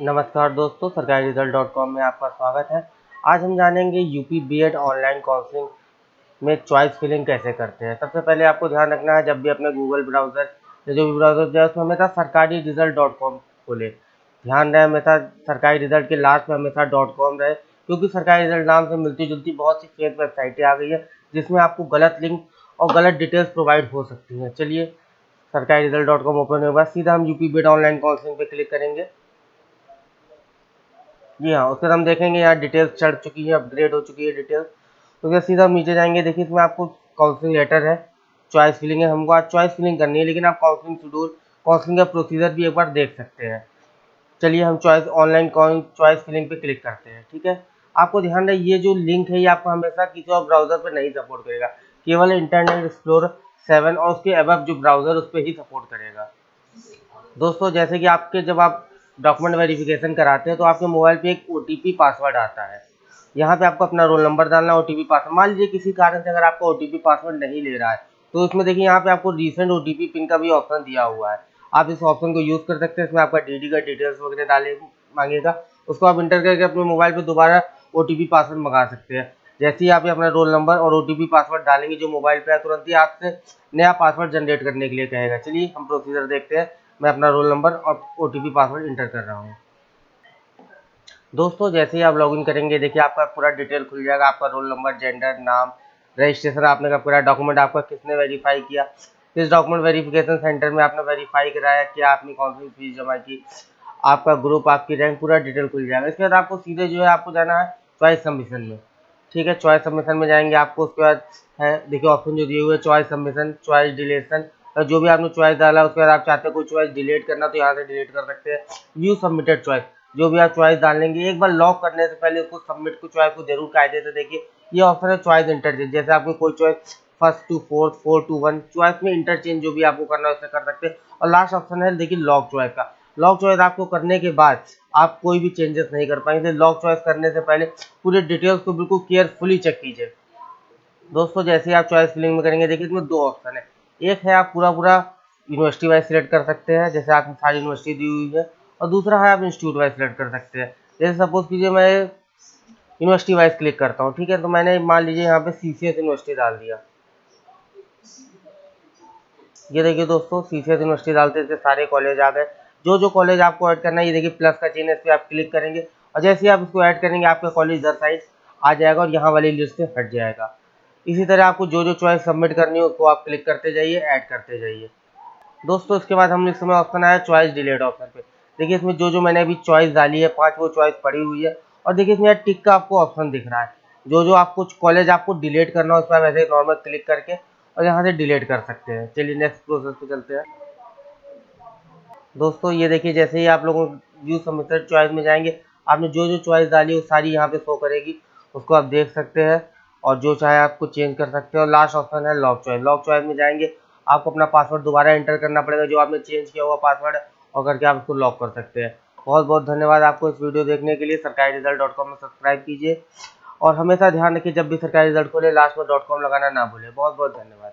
नमस्कार दोस्तों, सरकारी रिज़ल्ट डॉट कॉम में आपका स्वागत है। आज हम जानेंगे यूपी बीएड ऑनलाइन काउंसलिंग में चॉइस फिलिंग कैसे करते हैं। सबसे पहले आपको ध्यान रखना है, जब भी अपने गूगल ब्राउज़र या जो भी ब्राउज़र जाए उसमें हमेशा सरकारी रिज़ल्ट डॉट कॉम खोले। ध्यान रहे, हमेशा सरकारी रिज़ल्ट के लास्ट में हमेशा डॉट कॉम रहे, क्योंकि सरकारी रिज़ल्ट नाम से मिलती जुलती बहुत सी फेक वेबसाइटें आ गई है, जिसमें आपको गलत लिंक और गलत डिटेल्स प्रोवाइड हो सकती हैं। चलिए, सरकारी रिज़ल्ट डॉट कॉम ओपन के सीधा हम यूपी बीएड ऑनलाइन काउंसलिंग पे क्लिक करेंगे। जी हाँ उसके बाद हम देखेंगे यहाँ डिटेल्स चढ़ चुकी है अपग्रेड हो चुकी है डिटेल्स उसके बाद सीधा हम नीचे जाएँगे? देखिए, इसमें आपको काउंसलिंग लेटर है चॉइस फिलिंग है। हमको आज चॉइस फिलिंग करनी है, लेकिन आप काउंसलिंग शेड्यूल काउंसलिंग का प्रोसीजर भी एक बार देख सकते हैं। चलिए, हम चॉइस ऑनलाइन चॉइस फिलिंग पे क्लिक करते हैं, ठीक है? आपको ध्यान रहे, ये जो लिंक है, ये आपको हमेशा किसी और ब्राउज़र पर नहीं सपोर्ट करेगा। केवल इंटरनेट एक्सप्लोर सेवन और उसके अब जो ब्राउज़र उस पर ही सपोर्ट करेगा। दोस्तों, जैसे कि आपके, जब आप डॉक्यूमेंट वेरिफिकेशन कराते हैं तो आपके मोबाइल पे एक ओटीपी पासवर्ड आता है। यहाँ पे आपको अपना रोल नंबर डालना है ओटीपी पासवर्ड मान लीजिए किसी कारण से अगर आपका ओ पासवर्ड नहीं ले रहा है तो उसमें देखिए यहाँ पे आपको रिसेंट ओ पिन का भी ऑप्शन दिया हुआ है। आप इस ऑप्शन को यूज़ कर सकते हैं, इसमें आपका डी का डिटेल्स वगैरह डाले मांगेगा। उसको आप इंटर करके अपने मोबाइल पर दोबारा ओटीपी पासवर्ड मंगा सकते हैं। जैसे ही आप अपना रोल नंबर और ओटीपी पासवर्ड डालेंगे जो मोबाइल पर है, तुरंत ही आपसे नया पासवर्ड जनरेट करने के लिए कहेगा। चलिए, हम प्रोसीजर देखते हैं। मैं अपना रोल नंबर और ओ पासवर्ड इंटर कर रहा हूँ। दोस्तों, जैसे ही आप लॉगिन करेंगे, देखिए आपका पूरा डिटेल खुल जाएगा। आपका रोल नंबर जेंडर नाम रजिस्ट्रेशन आपने का पूरा डॉक्यूमेंट आपका किसने वेरीफाई किया? किस डॉक्यूमेंट वेरिफिकेशन सेंटर में आपने वेरीफाई कराया क्या आपने कौन सी फ़ीस जमा की। आपका ग्रुप आपकी रैंक पूरा डिटेल खुल जाएगा। इसके बाद आपको सीधे जो है आपको जाना है चॉइस सबमिशन में। ठीक है चॉइस सबमिशन में जाएँगे आपको। उसके बाद है, देखिए ऑप्शन जो दिए हुए चॉइस सबमिशन चॉइस डिलेशन जो भी आपने चॉइस डाला, उसके बाद आप चाहते हैं कोई चॉइस डिलीट करना तो यहाँ से डिलीट कर सकते हैं। व्यू सबमिटेड चॉइस जो भी आप चॉइस डालेंगे एक बार लॉक करने से पहले उसको सबमिट को चॉइस को ज़रूर कायदे से देखिए। ये ऑप्शन है चॉइस इंटरचेंज जैसे आपको कोई choice first to fourth four to one choice में इंटरचेंज जो भी आपको करना है, उससे कर सकते हैं। और लास्ट ऑप्शन है, देखिए लॉक चॉइस का। लॉक चॉइस आपको करने के बाद आप कोई भी चेंजेस नहीं कर पाएँगे। लॉक चॉइस करने से पहले पूरे डिटेल्स को बिल्कुल केयरफुली चेक कीजिए। दोस्तों, जैसे आप चॉइस फिलिंग में करेंगे, देखिए इसमें दो ऑप्शन है। एक है आप पूरा पूरा यूनिवर्सिटी वाइज सिलेक्ट कर सकते हैं, जैसे आपने सारी यूनिवर्सिटी दी हुई है, और दूसरा है आप इंस्टीट्यूट वाइज सिलेक्ट कर सकते हैं। जैसे सपोज़ कीजिए मैं यूनिवर्सिटी वाइज क्लिक करता हूँ, ठीक है? तो मैंने मान लीजिए यहाँ पे सीसीएस यूनिवर्सिटी डाल दिया। ये देखिए दोस्तों सीसीएस यूनिवर्सिटी डालते थे सारे कॉलेज आ गए। जो जो कॉलेज आपको ऐड करना है, ये देखिए प्लस का चिन्ह इस पर आप क्लिक करेंगे, और जैसे ही आप इसको ऐड करेंगे, आपका कॉलेज इधर साइड आ जाएगा, और यहाँ वाली लिस्ट से हट जाएगा। इसी तरह आपको जो जो चॉइस सबमिट करनी हो उसको आप क्लिक करते जाइए ऐड करते जाइए। दोस्तों, इसके बाद हम इस समय ऑप्शन आया चॉइस डिलीट ऑप्शन पे। देखिए, इसमें जो जो मैंने अभी चॉइस डाली है, पाँच वो चॉइस पड़ी हुई है, और देखिए इसमें टिक का आपको ऑप्शन दिख रहा है। जो जो आपको कॉलेज आपको डिलीट करना हो उस पर वैसे नॉर्मल क्लिक करके और यहाँ से डिलीट कर सकते हैं। चलिए नेक्स्ट प्रोसेस पे चलते हैं। दोस्तों, ये देखिए, जैसे ही आप लोगों व्यू सबमिटेड चॉइस में जाएँगे, आपने जो जो चॉइस डाली वो सारी यहाँ पे शो करेगी। उसको आप देख सकते हैं। और जो चाहे आपको चेंज कर सकते हैं लास्ट ऑप्शन है लॉक चॉइस लॉक चॉइस में जाएँगे, आपको अपना पासवर्ड दोबारा एंटर करना पड़ेगा, जो आपने चेंज किया हुआ पासवर्ड और करके आप उसको लॉक कर सकते हैं. बहुत बहुत धन्यवाद आपको इस वीडियो देखने के लिए. सरकारी रिज़ल्ट डॉट कॉम में सब्सक्राइब कीजिए और हमेशा ध्यान रखिए, जब भी सरकारी रिज़ल्ट खोले लास्ट में डॉट कॉम लगाना ना भूलें. बहुत बहुत धन्यवाद.